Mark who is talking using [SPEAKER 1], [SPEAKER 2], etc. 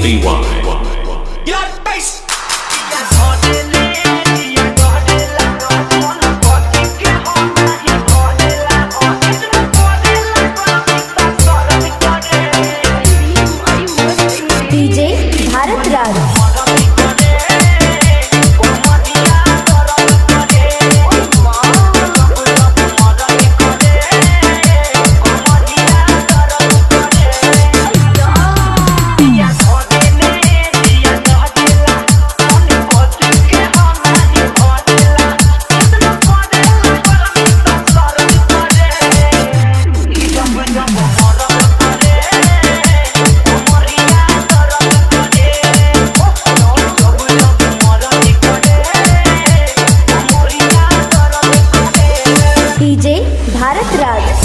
[SPEAKER 1] baby wine.
[SPEAKER 2] DJ Bharat Raj. quadrados.